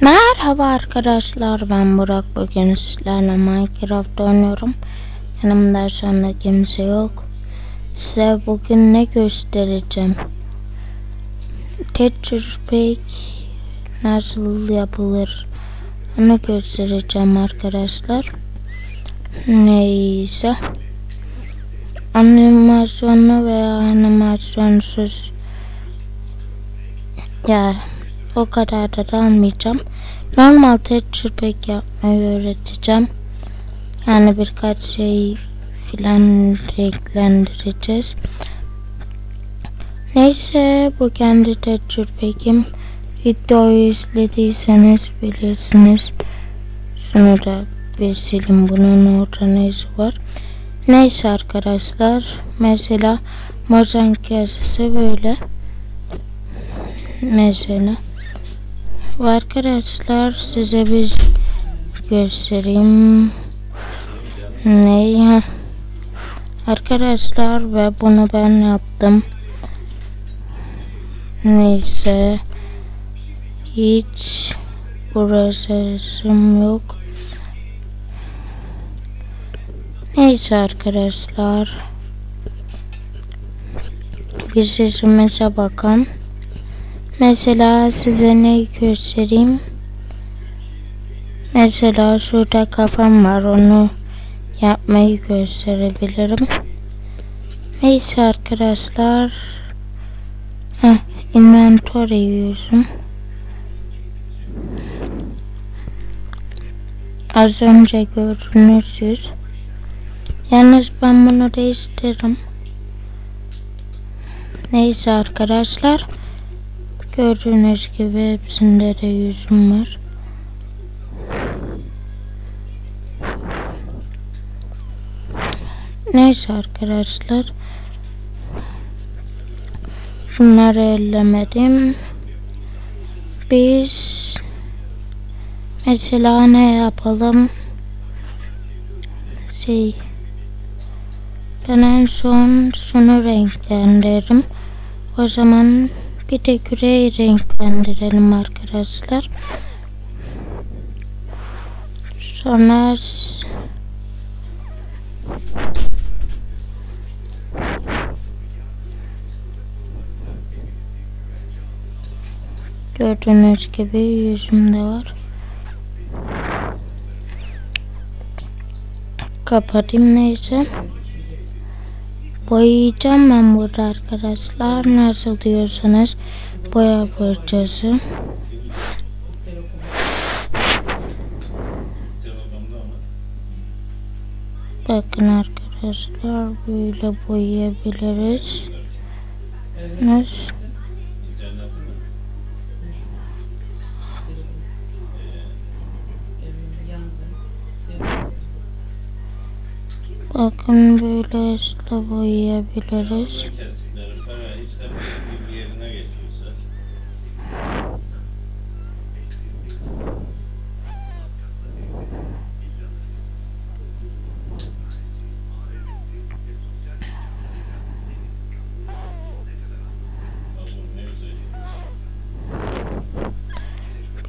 Merhaba arkadaşlar ben Burak. Bugün sizlerle Minecraft oynuyorum. Yanımda şu anda kimse yok. Size bugün ne göstereceğim? Texture Pack nasıl yapılır? Onu göstereceğim arkadaşlar. Neyse. Animasyonlu veya animasyonsuz ya o kadar da almayacağım. Normal texture pack yapmayı öğreteceğim. Yani birkaç şey filan renklendireceğiz. Neyse bu kendi texture pack'im. Videoyu izlediyseniz bilirsiniz. Şunu da bir silin bunun orada neyse var. Neyse arkadaşlar. Mesela Mozambique yazısı böyle. Mesela. Arkadaşlar size bir göstereyim. Ne? Arkadaşlar ve bunu ben yaptım. Neyse. Hiç burasım yok. Neyse arkadaşlar. Bir sesimize bakın. Mesela size ne göstereyim? Mesela şurada kafam var onu yapmayı gösterebilirim. Neyse arkadaşlar. Heh, inventory yüzüm. Az önce gördünüz. Yalnız ben bunu değiştiririm. Neyse arkadaşlar. Gördüğünüz gibi hepsinde de yüzüm var. Neyse arkadaşlar. Bunları ellemedim. Biz mesela ne yapalım? Şey ben en son şunu renklendiririm. O zaman bir de grey renklendirelim arkadaşlar. Sonra Gördüğünüz gibi yüzümde var. Kapatayım neyse. Boyayacağım ben burada arkadaşlar. Nasıl diyorsanız boya fırçası. Bakın arkadaşlar böyle boyayabiliriz. Nasıl? Bakın böyle işte boyayabiliriz.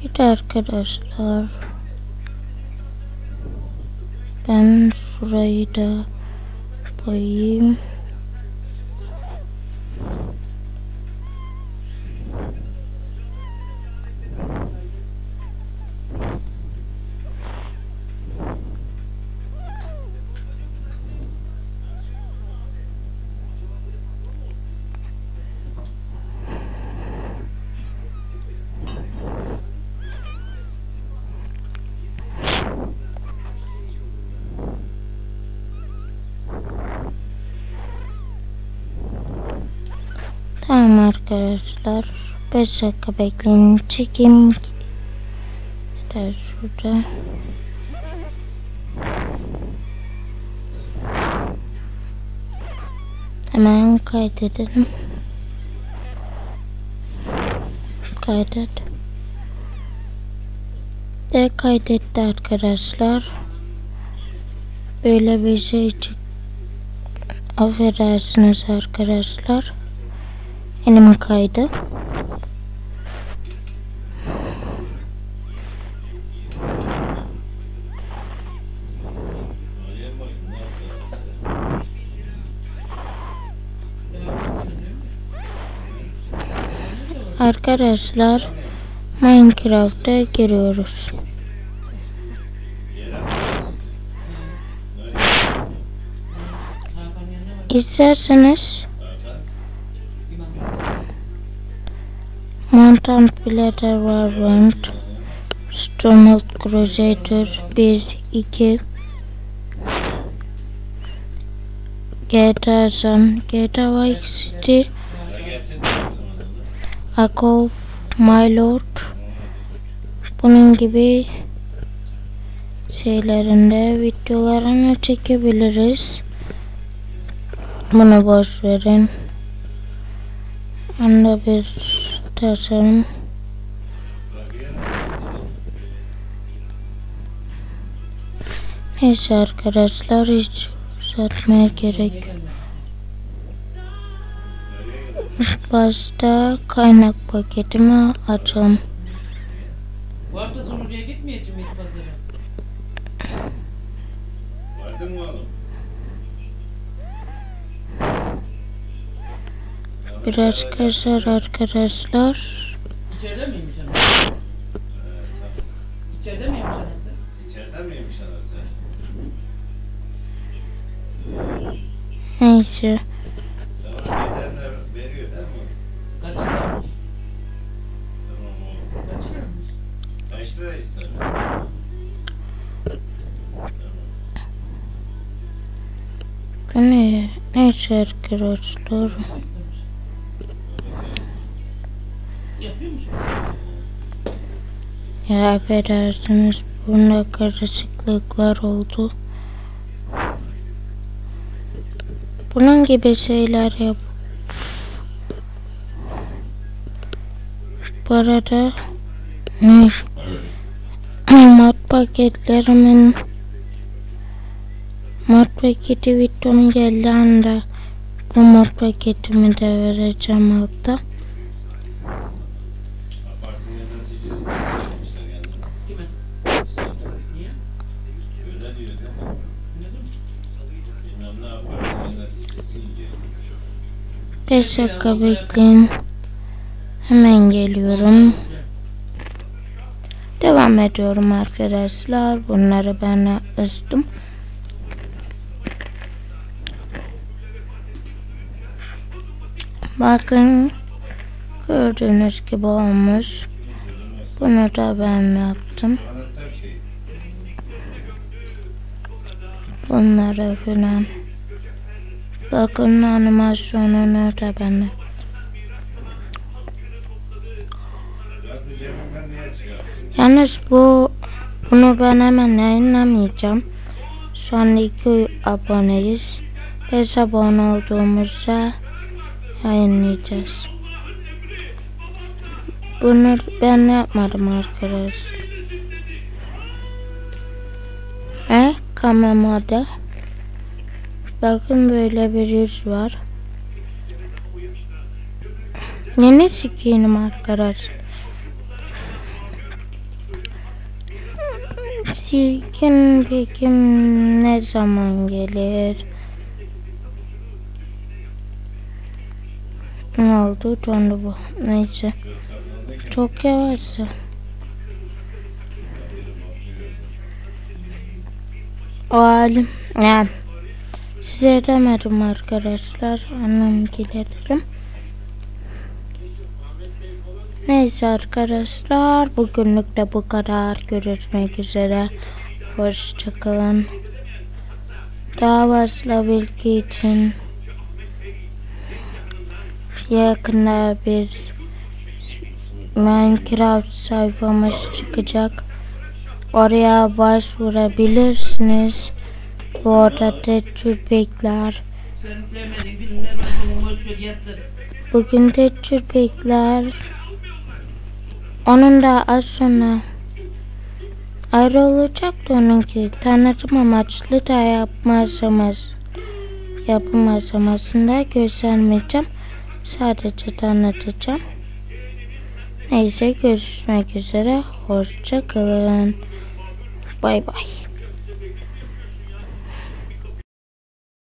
Bir de arkadaşlar ben right for you. Tamam arkadaşlar. 5 dakika bekleyin. Çekeyim. İşte şurada. Hemen kaydedelim. Kaydet. De kaydetti arkadaşlar. Böyle bir şey çıktı. Affedersiniz arkadaşlar. Elim kaydı. Arkadaşlar Minecraft'a giriyoruz. İsterseniz Blader Warwind Stormhold Crusader 1 2 GTA San GTA Vice City Akov My Lord bunun gibi şeylerinde videolarını çekebiliriz. Bunu boş verin. Anda bir tasarım. Neyse arkadaşlar hiç uzatmaya gerek yok. İlk başta kaynak paketimi açalım. Bu hafta sonu gitmeyeceğim hiç pazara. Vardın mı oğlum? Biraz kasar arkadaşlar. İçeride miymiş anahtar? İçeride miymiş anahtar? İçeriden miymiş anahtar? Neyse. Tamam gidenler veriyor Yapıyor musun? Ya affedersiniz bunda karışıklıklar oldu. Bunun gibi şeyler yap. Bu arada mod paketlerimin mod paketi videom geldi anda bu mod paketimi de vereceğim altta. 5 dakika bekleyin. Hemen geliyorum. Devam ediyorum arkadaşlar. Bunları ben yapmıştım. Bakın gördüğünüz gibi olmuş. Bunu da ben yaptım. Bunları filan. Bakın animasyonunu da ben yaptım. Zaten cebimden niye çıkarttın? Yalnız bu bunu ben hemen yayınlamayacağım. Şu an iki aboneyiz. 5 abone olduğumuzda yayınlayacağız. Bunu ben yapmadım arkadaş. E kameramda bakın böyle bir yüz var. Yeni skinim arkadaşlar. Sirkin peki ne zaman gelir? Ne oldu? Dondu bu. Neyse. Çok yavaşsa. O halim. Yani. Size demedim arkadaşlar. Annemgileririm. Neyse arkadaşlar bugünlük de bu kadar. Görüşmek üzere. Hoşçakalın. Daha fazla bilgi için yakında bir Minecraft sayfamız çıkacak. Oraya başvurabilirsiniz. Bu arada yatır. Bugün tecrübekler. Onun da az sonra ayrı olacaktı onunki. Tanıtım amaçlı da yapma aşaması yapım aşamasında göstermeyeceğim. Sadece tanıtacağım. Neyse görüşmek üzere. Hoşça kalın. Bay bay.